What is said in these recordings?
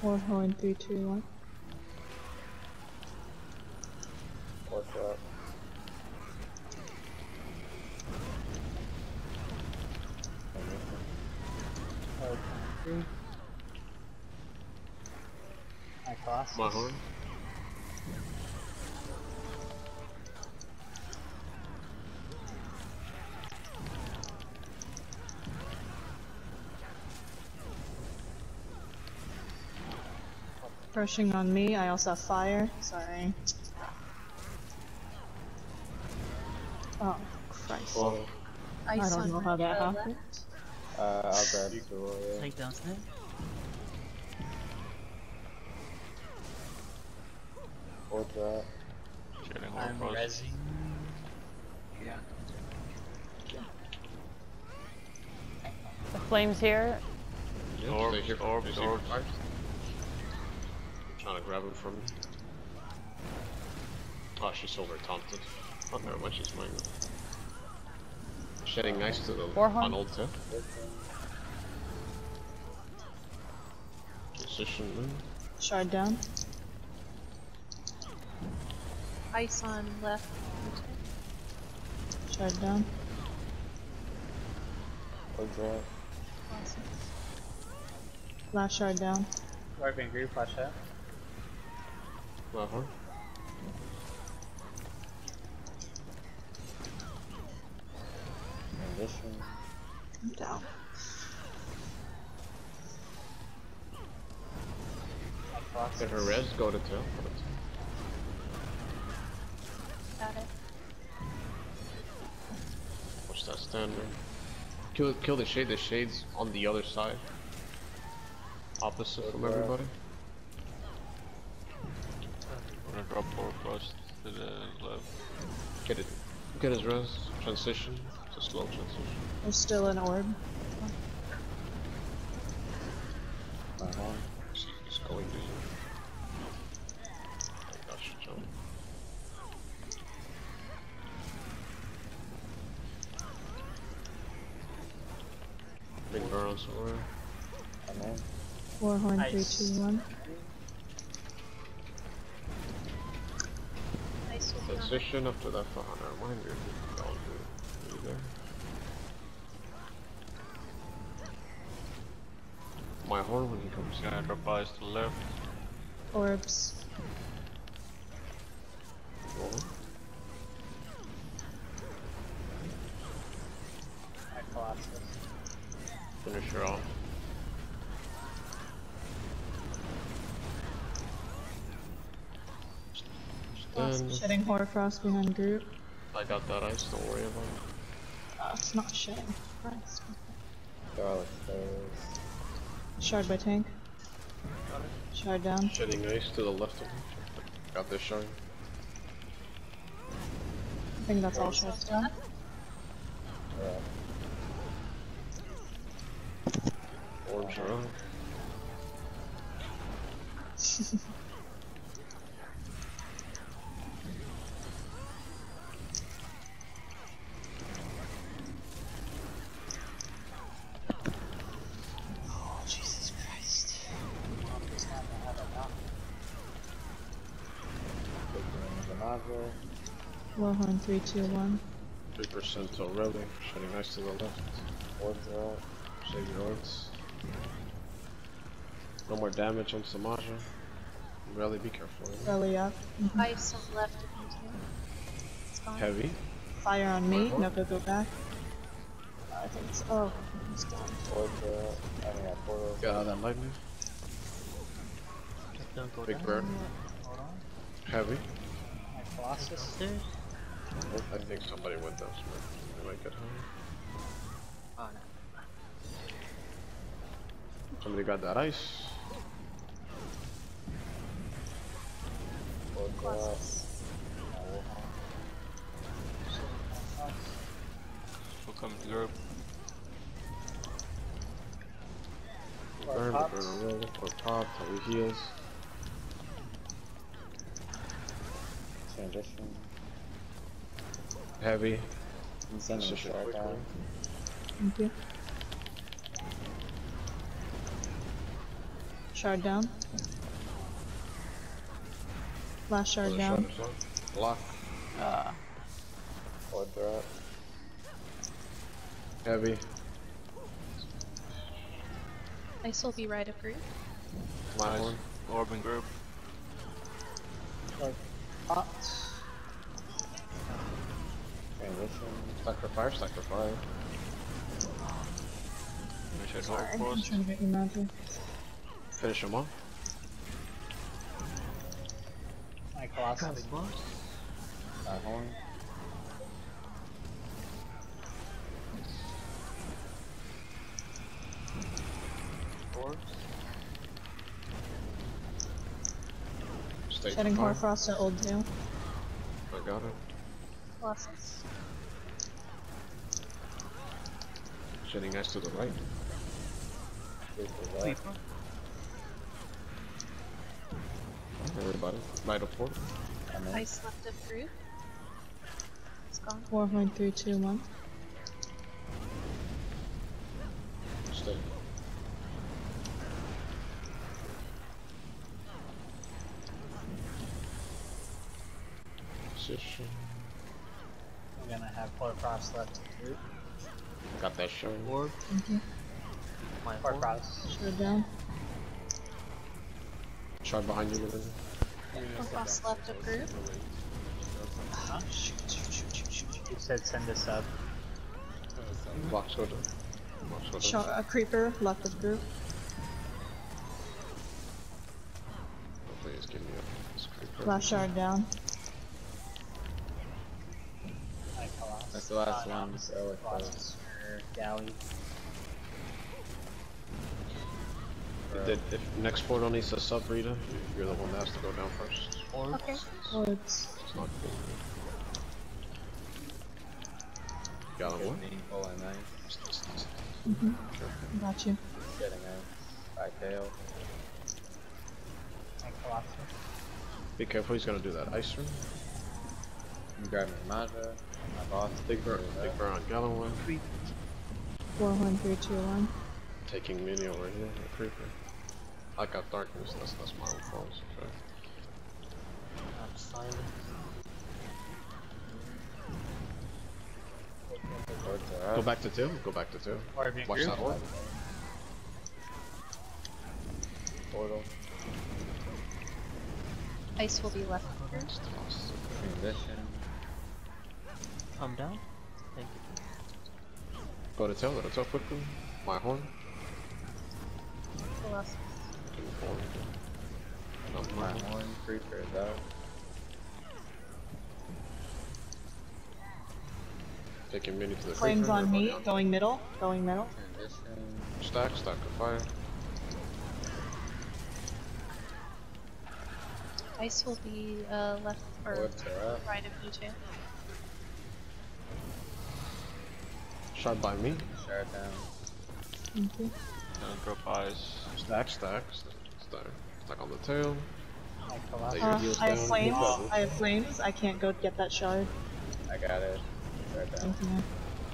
Four, nine, three, two, one. Rushing on me. I also have fire. Sorry. Oh, Christ. Oh, I don't know how that happened. Uh, I'll grab Sora. Take down snake. Watch out. shitting I'm horn frost. rezzing. The flames here. Yeah, Orb, stay here. orb, You see orb. five? Trying to grab him from me. Oh, she's over taunted. Oh, never mind, she's mine. Shedding nice to the Warhorn? on ult tip. Position move. Shard down. Ice on left. Shard down. Watch out. Last shard down. Warping group, watch out. Left horn. Transition. I'm down. My class. Get her res, go to tail. Got it. Watch that standard. Kill, kill the shade. The shade's on the other side. Opposite from Okay. everybody. I'm gonna drop orb frost to the left. Get it. Get his res. Transition. It's a slow transition. There's still an orb. My horn. He's he's going to you. Oh gosh, jump. Big burn on somewhere. I'm. Four, horn, three, Ice. two, one. Ice will be on. Transition up to that far. Never mind, you're all good. You there? My horn when he comes He's gonna drop eyes to the left. Orbs. in. My colossus. Finish her off. Stand. Shedding Hoarfrost behind group. I got that ice, don't worry about it. Uh, it's not shedding. Christ. They're all upstairs. Shard by tank. Shard down. Shedding ice to the left of me. Got this shine. I think that's all shards down. Yeah. Orbs are up. Oh, Jesus Christ. Taking the nozzle. Warhorn, three, two, one. 3% till rally. Shedding ice to the left. Orbs are up. Save your orbs. No more damage on Z'Maja. Rally, be careful. Belly up. Mm-hmm. Ice on left of me too. It's gone. Heavy. Fire on me. Uh-huh. No, go, go back. I think it's. Oh, it's gone. Orbs are up. I mean, yeah, portal. Got out that lightning. Just don't go Big down. bird. Hold on. Heavy. My colossus. Upstairs. I think somebody went downstairs. They might get home. Oh no. Somebody got that ice. Orbs are up. Colossus. My Warhorn. We'll come to group. Or Burn, pops. burn, roll, or pop, till he heals. Transition. Heavy. I'm sending a Transition shard quickly. down. Thank you. Shard down. Last shard Another down. shot as well. Lock. Uh, Four drop. Heavy. Ice will be right approved. My Nice. horn. Orb and group. Pots. Transition. Stack for fire, stack for fire. Initiate Sorry, I'm trying to get you magic. Finish him off. My Colossus. My horn. Orbs. Stay Shedding for fire. At Old Tail. I got it. Colossus. Shedding next to the right. Creeper left. Everybody. Right of port. I slept in. Ice left approved. It's gone. 4.321. Stay. Position. I'm gonna have Hoarfrost left approved. Got that showing. orb. Thank you. My orb. Hoarfrost. Shard down. Shard behind you, Lily. Hoarfrost left approved. Huh? You said send us up. Box go down. Box go a creeper left of group. Please give me a this creeper. Last shard down. That's the last Uh, one, opposite so it's Colossus or Galley. Did, if next portal needs a sub Rita, you're the one that has to go down first. Orb. Okay. Oh, it's It's not cool. Got him what? Meaningful and nice. mhm. got you. Getting out. By tail. My Colossus. Be careful, he's gonna do that ice ring. I'm grabbing Maja. My boss. Big burn, big burn on Galenwe. 4.321. Taking mini over here, the creeper. I got darkness, that's, that's my own fault. Okay. I'm silent. Go back to two, go back to two. Orb in Watch group. that orb. Portal. Ice will be left approved. Transition. I'm down. Thank you. Go to tail, go to tail quickly. My horn. Colossus. Two, four. No, My my horn. horn. Creeper is out. Taking mini to the Flames on me. everybody Going middle. Going middle. Transition. Stack, stack of fire. Ice will be uh, left or Orbs right of you two. Shot by me. Shard down. Thank you. Gonna drop ice. Stack, stack, stack, stack. Stack on the tail. My Uh, I have flames. I have flames. I can't go get that shard. I got it. Shard down. Thank.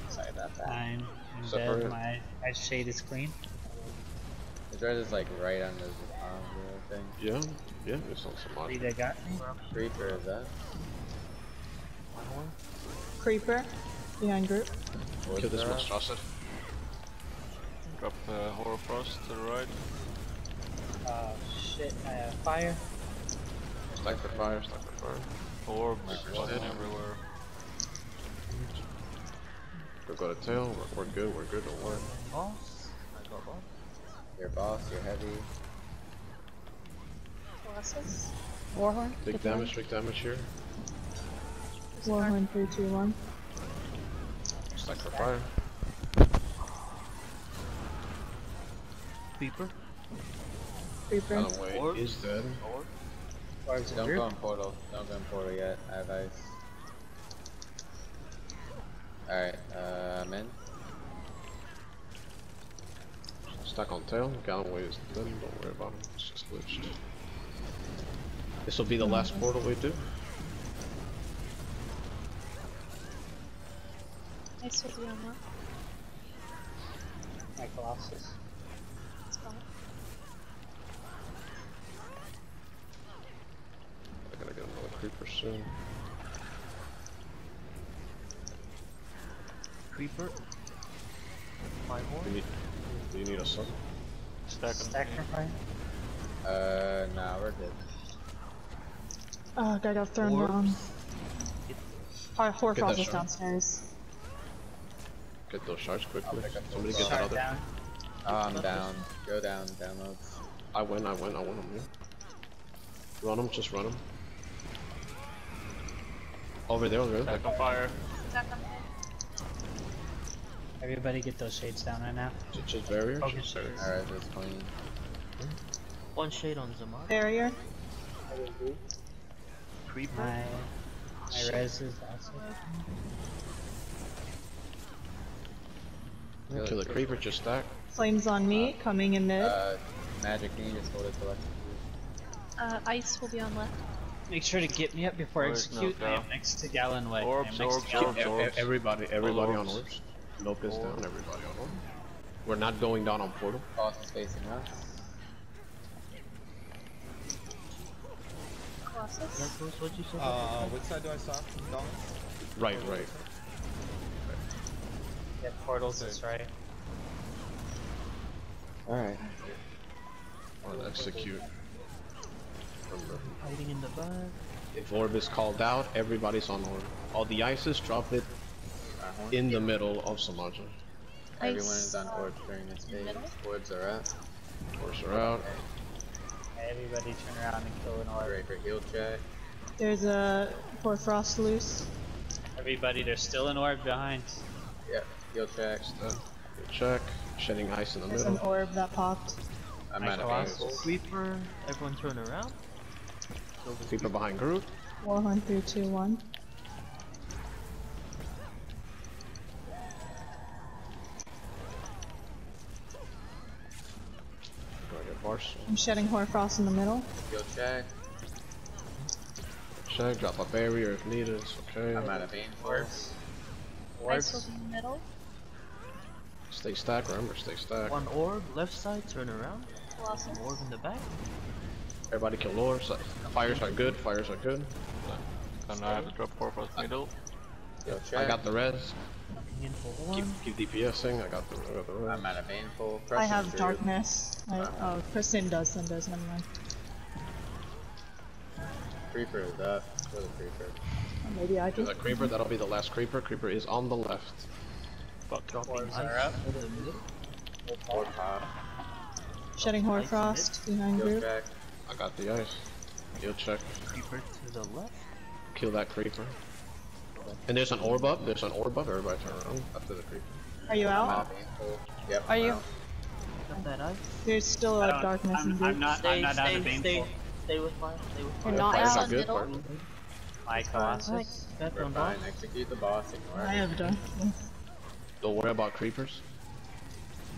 Sorry about that. I'm, I'm Separate. dead. My ice shade is clean. The red is like right on the palm the thing. Yeah, yeah, it's on some See, logic. they got me. Creeper is that? My horn. Creeper. Behind group. Kill Swords this are up. monstrosity. Drop the Hoarfrost to the right. Uh, shit. I have fire. Stack the fire, stack the fire. Orbs Creeper's flying down. everywhere. Go go to tail, we're, we're good, we're good, don't worry. Boss. I got boss. Your boss, you're heavy. Colossus. Warhorn. Big damage, big damage here. Warhorn 321. Stack for fire. Creeper. Creeper. Out of the way, Orb. is dead. Orb. Don't group. go in portal. Don't go in portal yet. I have ice. Alright, uh, I'm in. Stack on tail, Galenwe is dead, don't worry about him, it's just glitched. This will be the last portal we do. Nice with you on that. My glasses. I gotta get another creeper soon. Creeper? My horn? Do you need, do you need a sun? Stack him. Stack him. Uh, nah, we're good. Ah, oh, guy got thrown Orps. down. Probably Hoarfrost downstairs. Get those shards quickly. Somebody get that other. down. Um, oh, I'm down. Go down, downloads. I win, I win, I win them, yeah. Run them, just run them. Over there, over there. Stack on fire. Stuck on Everybody get those shades down right now. Just, just barriers. Focus just barriers. Alright, that's clean. One shade on Zamar. Barrier. Creeper. My my res is also. Yeah, Kill the creeper, just stuck. Flames on me, coming in mid. Uh, magic, can you just hold it to left? Uh, ice will be on left. Make sure to get me up before I Where's execute. I am next to Galenwe. Orbs, orbs, to orbs, orbs. Everybody, everybody on orbs. orbs. Nope is down, everybody on orbs. We're not going down on portal. Boss is facing us. Colossus. That goes what you said. Uh, which side do I stop? Down? Right, right. Yeah, portals is right. Alright. Or execute. Hiding in the back. If orb is called out, everybody's on orb. All the ices, drop it uh-huh. in the middle of Z'Maja. Everyone is on orbs during this phase. Orbs are up. Orbs are out. Everybody turn around and kill an orb. Ready for heal check. There's a Hoarfrost loose. Everybody, there's still an orb behind. Yep, heal check. Good check. Shedding ice in the There's an middle. orb that popped. I'm out of Colossus. angles. Everyone turn around. Kill the Creeper behind group. Warhorn 321. Do I get bars? I'm shedding Hoarfrost in the middle. Heal check. Check, drop a barrier if needed. It's okay. I'm out of aim force. Ice will be in the middle. Stay stacked, remember, stay stacked. One orb, left side, turn around. Colossus. Orb in the back. Everybody kill orbs. Fires are good, fires are good. And I have to drop Porpoise middle. Heal check. I got the res. Looking in for Keep, keep DPSing. I got the, I got the res. I'm out of baneful. I have through. darkness. I, uh-huh. oh, Kristen does, Sin does, never mind. Creeper is up. Kill the creeper. Maybe I Do do. that creeper, that'll be the last creeper. Creeper is on the left. Dropping Orbs ice up. in the middle. Or pop. Shedding Hoarfrost behind Heal group. check. I got the ice. Heal check. Creeper to the left. Kill that creeper. And there's an orb up. There's an orb up. Everybody turn around after the creeper. Are you out out? of baneful. Yep. Are I'm you? out. Got that ice. There's still a don't- darkness I'm, group. I'm not. Stay, I'm not out stay, of stay, baneful. stay with fire. Stay with fire. You're not Fires Ice are out? on good. middle. Fire- My Colossus. Back We're fine. Execute the boss. Ignore I it. have darkness. Don't worry about creepers.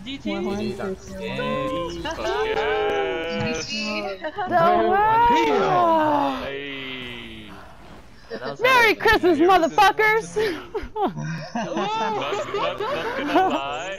Warhorn GG, 321. Yes. The world! Hey. Merry. Christmas, motherfuckers! not, not, not gonna lie.